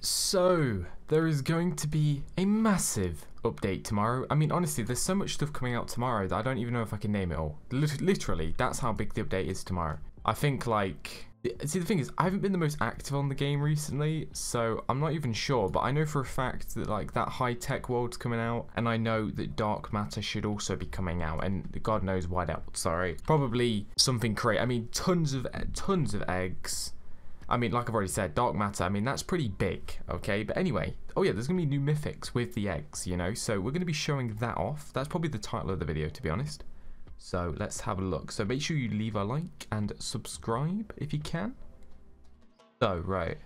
So there is going to be a massive update tomorrow. I mean, honestly, there's so much stuff coming out tomorrow that I don't even know if I can name it all. Lit- literally, that's how big the update is tomorrow. I think, like, see, the thing is, I haven't been the most active on the game recently, so I'm not even sure, but I know for a fact that, like, that high tech world's coming out, and I know that Dark Matter should also be coming out, and God knows what else, sorry. Probably something great. I mean, tons of, tons of eggs I mean, like I've already said, dark matter, I mean, that's pretty big, okay? But anyway, oh yeah, there's going to be new mythics with the eggs, you know? So we're going to be showing that off. That's probably the title of the video, to be honest. So let's have a look. So make sure you leave a like and subscribe if you can. So, right.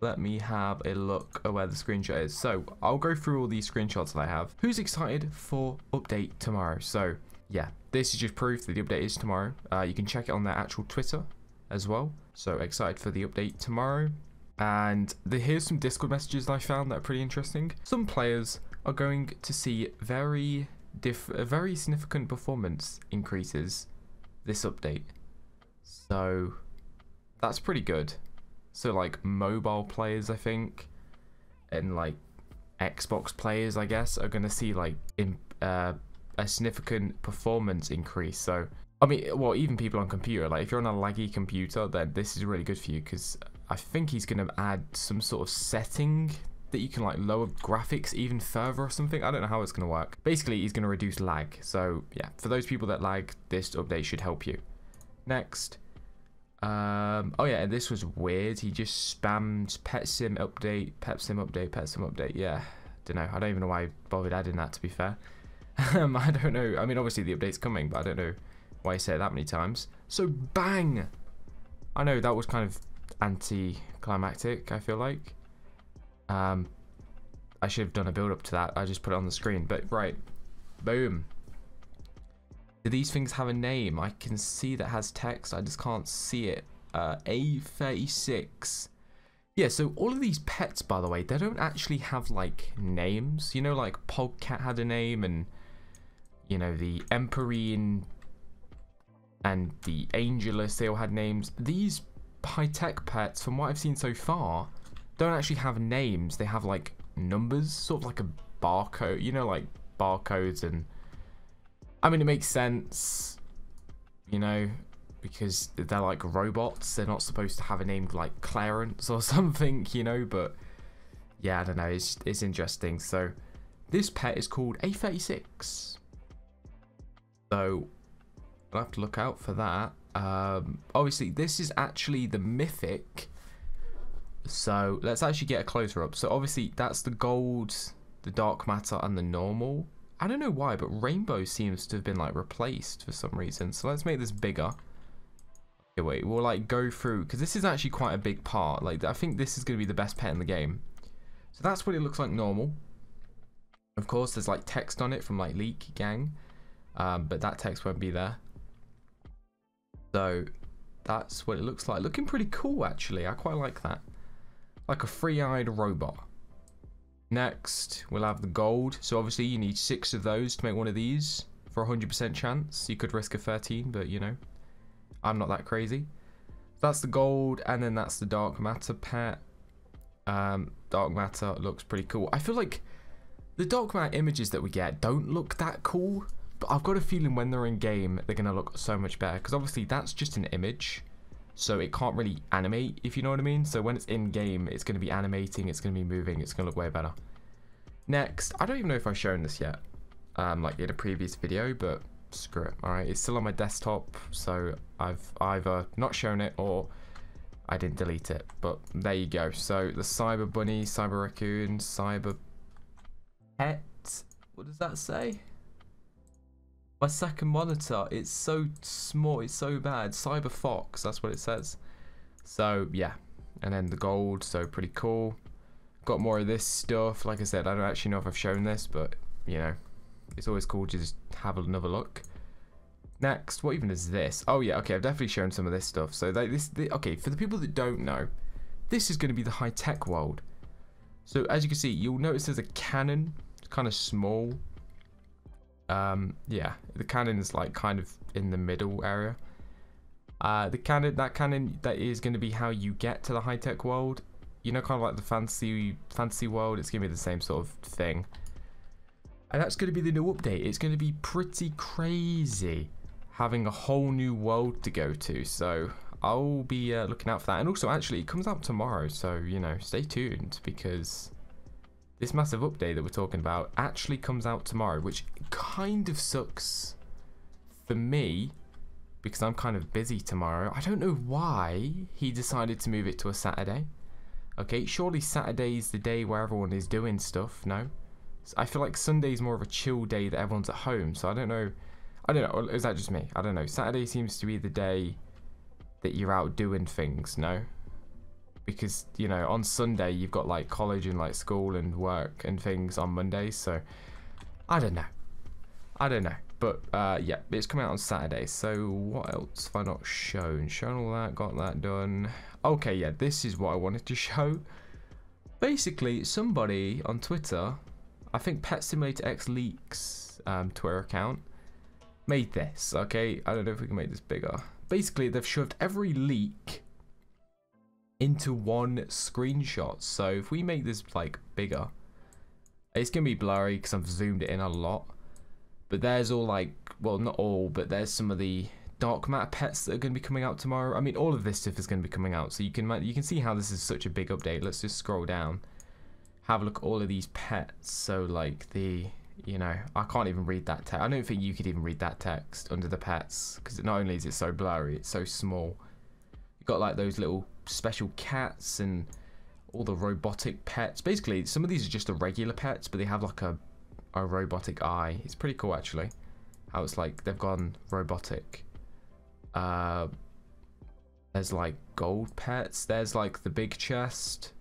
Let me have a look at where the screenshot is. So, I'll go through all these screenshots that I have. Who's excited for update tomorrow? So, yeah, this is just proof that the update is tomorrow. Uh, you can check it on their actual Twitter as well. So excited for the update tomorrow. And the, here's some Discord messages I found that are pretty interesting. Some players are going to see very diff very significant performance increases this update. So that's pretty good. So like mobile players, I think, and like Xbox players, I guess, are going to see like in, uh, a significant performance increase. So I mean, well, even people on computer, like if you're on a laggy computer, then this is really good for you because I think he's going to add some sort of setting that you can like lower graphics even further or something. I don't know how it's going to work. Basically, he's going to reduce lag. So yeah, for those people that lag, this update should help you. Next. Um, oh yeah, this was weird. He just spammed pet sim update, pet sim update, pet sim update. Yeah, don't know. I don't even know why I bothered adding that to be fair. um, I don't know. I mean, obviously the update's coming, but I don't know why I say it that many times. So bang! I know that was kind of anti-climactic, I feel like. Um, I should have done a build-up to that. I just put it on the screen. But right, boom. Do these things have a name? I can see that has text. I just can't see it. Uh, A36. Yeah, so all of these pets, by the way, they don't actually have, like, names. You know, like, Pogcat had a name and, you know, the Empyrean and the Angelus, they all had names. These high-tech pets, from what I've seen so far, don't actually have names. They have like numbers, sort of like a barcode, you know, like barcodes and... I mean, it makes sense, you know, because they're like robots. They're not supposed to have a name like Clarence or something, you know, but yeah, I don't know. It's, it's interesting. So this pet is called A36. So I'll have to look out for that. Um, obviously, this is actually the mythic. So let's actually get a closer up. So obviously, that's the gold, the dark matter, and the normal. I don't know why, but rainbow seems to have been like replaced for some reason. So let's make this bigger. Okay, wait, we'll like go through because this is actually quite a big part. Like I think this is going to be the best pet in the game. So that's what it looks like normal. Of course, there's like text on it from like Leak Gang, um, but that text won't be there. So that's what it looks like. Looking pretty cool, actually. I quite like that. Like a free-eyed robot. Next, we'll have the gold. So obviously you need six of those to make one of these for a 100% chance. You could risk a 13, but you know, I'm not that crazy. That's the gold, and then that's the dark matter pet. Um, dark matter looks pretty cool. I feel like the dark matter images that we get don't look that cool. But I've got a feeling when they're in game, they're going to look so much better. Because obviously that's just an image. So it can't really animate, if you know what I mean. So when it's in game, it's going to be animating, it's going to be moving, it's going to look way better. Next, I don't even know if I've shown this yet. Um, like in a previous video, but screw it. Alright, it's still on my desktop. So I've either not shown it or I didn't delete it. But there you go. So the Cyber Bunny, Cyber Raccoon, Cyber Pet. What does that say? My second monitor, it's so small, it's so bad. Cyber Fox, that's what it says. So, yeah. And then the gold, so pretty cool. Got more of this stuff. Like I said, I don't actually know if I've shown this, but, you know, it's always cool to just have another look. Next, what even is this? Oh, yeah, okay, I've definitely shown some of this stuff. So, they, this, the, okay, for the people that don't know, this is going to be the high-tech world. So, as you can see, you'll notice there's a cannon. It's kind of small. Um, yeah, the cannon is like kind of in the middle area. Uh, the cannon, that cannon, that is going to be how you get to the high-tech world. you know, kind of like the fantasy fantasy world. It's gonna be the same sort of thing, and that's gonna be the new update. It's gonna be pretty crazy having a whole new world to go to. So I'll be uh, looking out for that. And also, actually, it comes out tomorrow, so you know, stay tuned because this massive update that we're talking about actually comes out tomorrow, which kind of sucks for me because I'm kind of busy tomorrow. I don't know why he decided to move it to a Saturday. Okay, surely Saturday is the day where everyone is doing stuff, no? I feel like Sunday's more of a chill day that everyone's at home, so I don't know. I don't know, is that just me? I don't know. Saturday seems to be the day that you're out doing things, no? Because, you know, on Sunday you've got like college and like school and work and things on Mondays, so I don't know. I don't know. But uh, yeah, it's coming out on Saturday. So what else have I not shown? Shown all that, got that done. Okay, yeah, this is what I wanted to show. Basically, somebody on Twitter, I think Pet Simulator X Leaks um, Twitter account, made this. Okay, I don't know if we can make this bigger. Basically, they've shoved every leak into one screenshot. So if we make this like bigger, it's gonna be blurry because I've zoomed it in a lot. But there's all like, well, not all, but there's some of the dark matter pets that are going to be coming out tomorrow. I mean, all of this stuff is going to be coming out, so you can you can see how this is such a big update. Let's just scroll down, have a look at all of these pets. So like the, you know, I can't even read that text. I don't think you could even read that text under the pets because not only is it so blurry, it's so small. You've got like those little special cats and all the robotic pets. Basically, some of these are just the regular pets, but they have like a a robotic eye. It's pretty cool actually. How it's like they've gone robotic. Uh, there's like gold pets. There's like the big chest.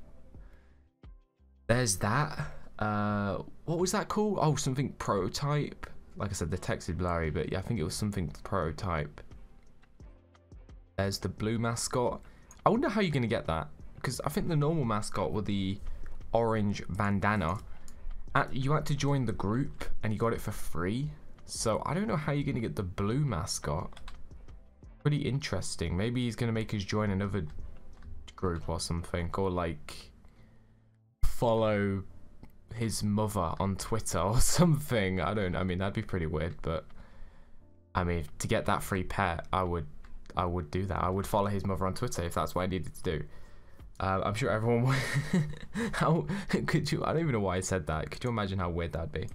There's that. Uh, what was that called? Oh, something prototype. Like I said, the text is blurry, but yeah, I think it was something prototype. There's the blue mascot. I wonder how you're gonna get that because I think the normal mascot with the orange bandana you had to join the group and you got it for free. So I don't know how you're going to get the blue mascot. Pretty interesting. Maybe he's going to make us join another group or something. Or like follow his mother on Twitter or something. I don't I mean that'd be pretty weird, but I mean to get that free pet I would I would do that. I would follow his mother on Twitter if that's what I needed to do. Uh, I'm sure everyone. Would how could you? I don't even know why I said that. Could you imagine how weird that'd be?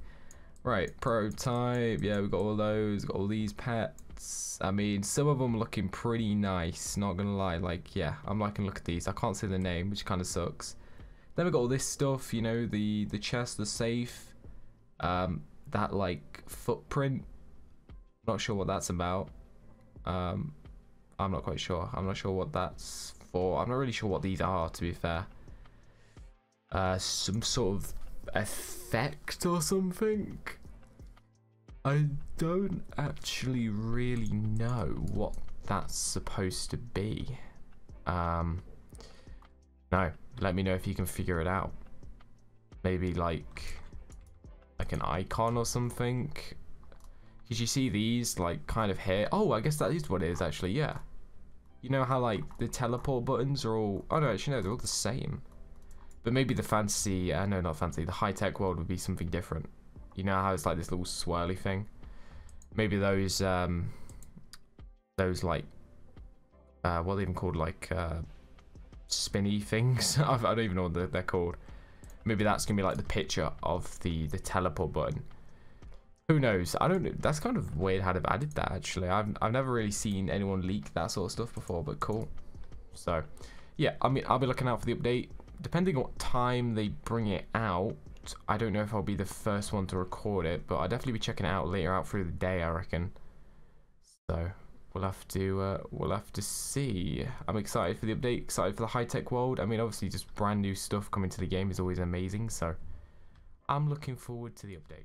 Right, prototype. Yeah, we've got all those. Got all these pets. I mean, some of them looking pretty nice. Not gonna lie. Like, yeah, I'm liking look at these. I can't see the name, which kind of sucks. Then we got all this stuff. You know, the the chest, the safe. Um, that like footprint. Not sure what that's about. Um, I'm not quite sure. I'm not sure what that's for. I'm not really sure what these are, to be fair. Uh, some sort of effect or something? I don't actually really know what that's supposed to be. Um, no, let me know if you can figure it out. Maybe like, like an icon or something. Because you see these like kind of here. Oh, I guess that is what it is actually, yeah. You know how like the teleport buttons are all... Oh no, actually no, they're all the same. But maybe the fantasy... Uh, no, not fantasy. The high-tech world would be something different. You know how it's like this little swirly thing? Maybe those... Um, those like... Uh, what are they even called? Like... Uh, spinny things? I don't even know what they're called. Maybe that's going to be like the picture of the, the teleport button. Who knows? I don't know. That's kind of weird how they've added that, actually. I've, I've never really seen anyone leak that sort of stuff before, but cool. So, yeah, I mean, I'll be looking out for the update. Depending on what time they bring it out, I don't know if I'll be the first one to record it, but I'll definitely be checking it out later out through the day, I reckon. So, we'll have to uh, we'll have to see. I'm excited for the update, excited for the high-tech world. I mean, obviously, just brand new stuff coming to the game is always amazing, so I'm looking forward to the update.